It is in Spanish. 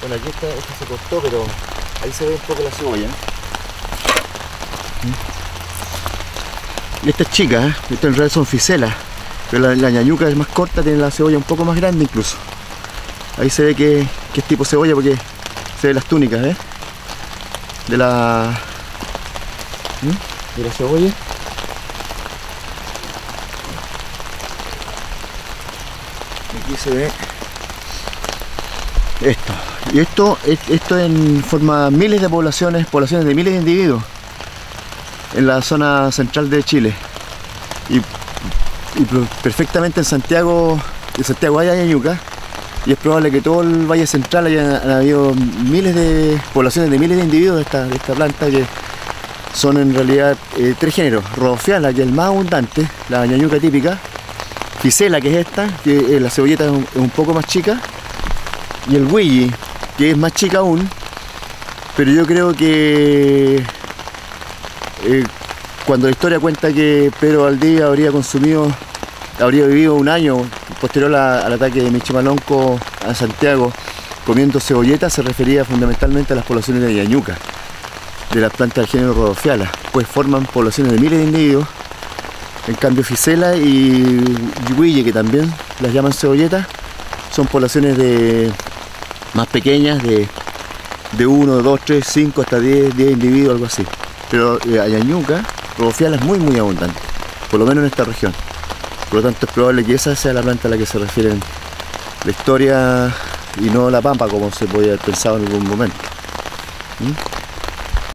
Bueno, aquí está, este se cortó, pero ahí se ve un poco la cebolla. Esta es chica, ¿eh? estas en realidad son fiselas, pero la, la, es más corta, tiene la cebolla un poco más grande incluso. Ahí se ve que, que es tipo cebolla porque se ven las túnicas, ¿eh? De la... ¿eh? De la cebolla. Aquí se ve esto. Y esto, es- esto en forma miles de poblaciones, poblaciones de miles de individuos en la zona central de Chile. Y, y per- perfectamente en Santiago, en Santiago hay Ñuñuca y es probable que todo el Valle Central haya habido miles de poblaciones de miles de individuos de esta, de esta planta que son en realidad eh, tres géneros. Rodofiala, que es el más abundante, la ñañuca típica, Ficela, que es esta, que eh, la cebolleta es un, poco más chica, y el Willy, que es más chica aún, pero yo creo que eh, cuando la historia cuenta que Pedro Valdivia habría consumido, habría vivido un año posterior al ataque de Michimalonco a Santiago comiendo cebolleta, se refería fundamentalmente a las poblaciones de Yañuca, de las plantas del género Rodofiala, pues forman poblaciones de miles de individuos. En cambio, Ficela y Huille, que también las llaman cebolletas, son poblaciones de más pequeñas, de, de 1, 2, 3, 5 hasta 10, 10 individuos, algo así. Pero eh, Ayañuca, Rodofiala es muy muy abundante, por lo menos en esta región. Por lo tanto es probable que esa sea la planta a la que se refieren la historia y no la pampa como se podía haber pensado en algún momento. ¿Mm?